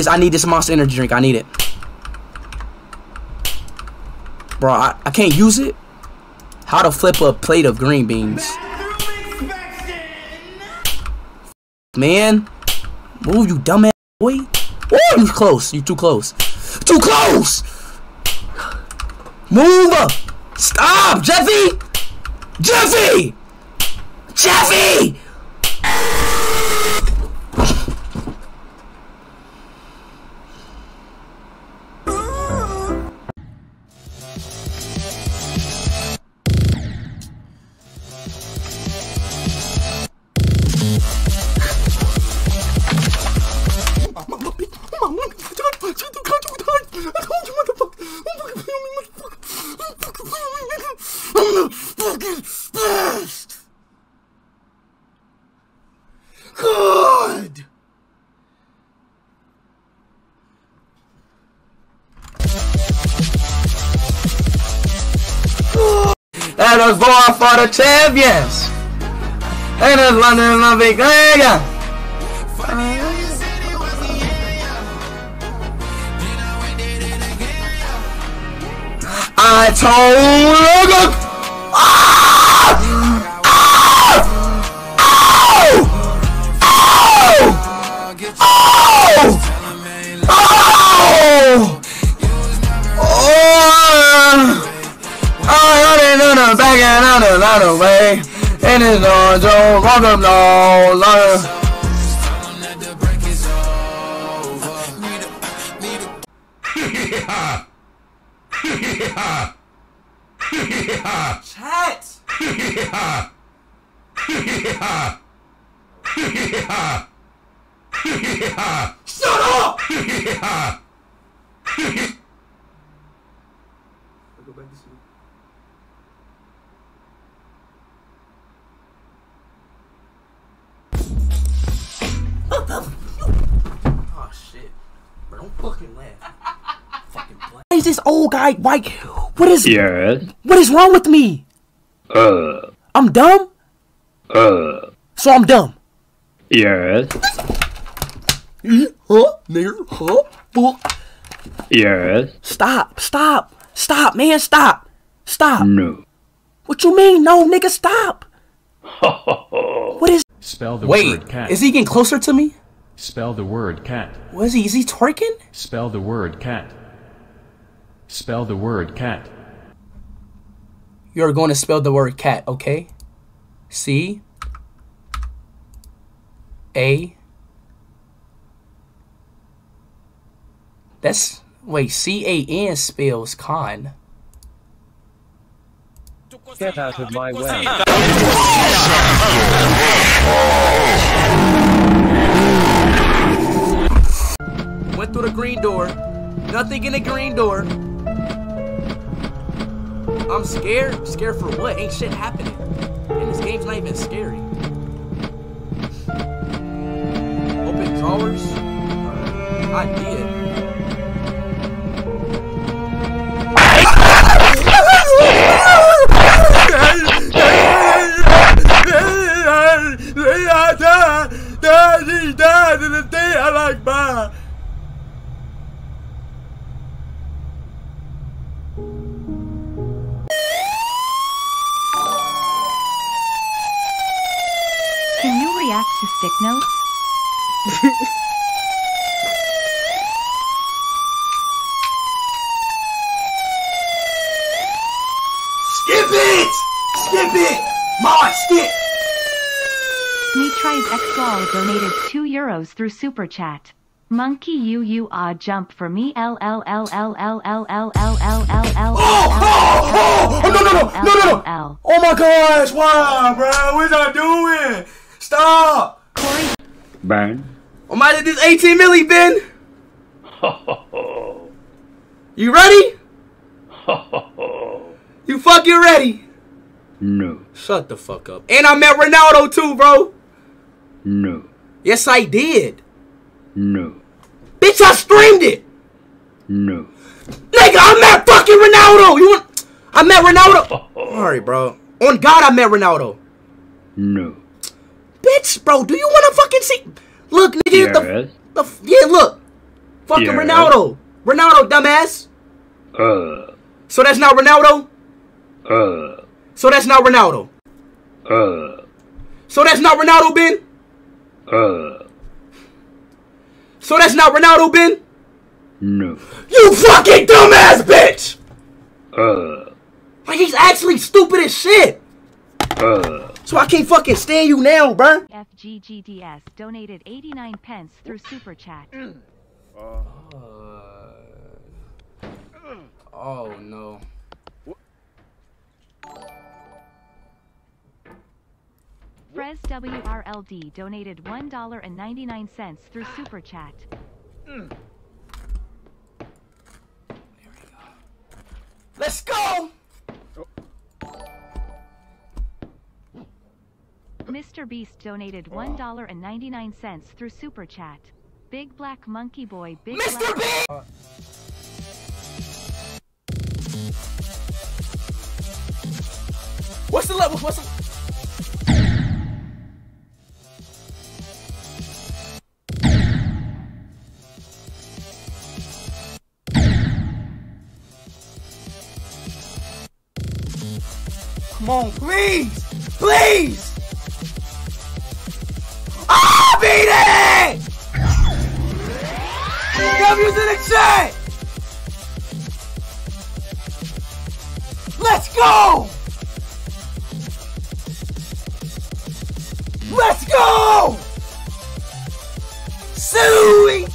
Is I need this monster energy drink. I need it. Bro, I, I can't use it. How to flip a plate of green beans. Man. Move, you dumbass boy. Oh, you close. You too close. Too close! Move! Stop, Jeffy! Jeffy! Jeffy! Let us go for the champions. and it's London love it, yeah. I told look ah! ah! oh! oh! oh! oh! oh! oh! Already know the back and out of out of way. And it's on Joe, welcome no longer. Chat! Shut up! Oh is this old guy white? What is Yes. what is wrong with me? Uh. I'm dumb? Uh. So I'm dumb. Yes. Huh? Nigger? Huh? Fuck. Yes. Stop, stop, stop, man, stop. Stop. No. What you mean? No, nigga, stop. Ho What is Spell the Wait, word cat. is he getting closer to me? Spell the word cat. What is he? Is he twerking? Spell the word cat. Spell the word cat. You're going to spell the word cat, okay? C A That's wait, C A N spells con. Get out of my way. Went through the green door. Nothing in the green door. I'm scared. Scared for what? Ain't shit happening. And this game's not even scary. Open drawers. I to stick notes? Skip it! Skip it! Mama, skip! Sneetries XL donated 2 euros through Super Chat. Monkey you you ah jump for me L L L L L L L L L L L Oh, no, no, no, no, no, no! Oh my gosh, wow, bro, what y'all doing? Stop! Corey Burn. I might have this 18 milli, Ben. Ho ho ho. You ready? Ho ho ho. You fucking ready? No. Shut the fuck up. And I met Ronaldo too, bro. No. Yes, I did. No. Bitch, I streamed it. No. Nigga, I met fucking Ronaldo. You want? I met Ronaldo. Alright, bro. On God, I met Ronaldo. No. Bitch, bro, do you want to fucking see? Look, nigga, the, the, yeah, look. Fucking Yeah. Ronaldo. Ronaldo, dumbass. Uh. So that's not Ronaldo. Uh. So that's not Ronaldo. Uh. So that's not Ronaldo, Ben. Uh. So that's not Ronaldo, Ben. No. You fucking dumbass bitch. Uh. Like he's actually stupid as shit. Uh. So I can't fucking stand you now, bruh. FGGDS donated 89 pence through Super Chat. Uh, oh no. Frez WRLD donated $1.99 through Super Chat. Let's go. Mr. Beast donated $1.99 through Super Chat. Big Black Monkey Boy Big Mr. Black B. What's the level? What's the... Come on, please! Please! Ah, beat it! W's in the chat! Let's go! Let's go! Suey!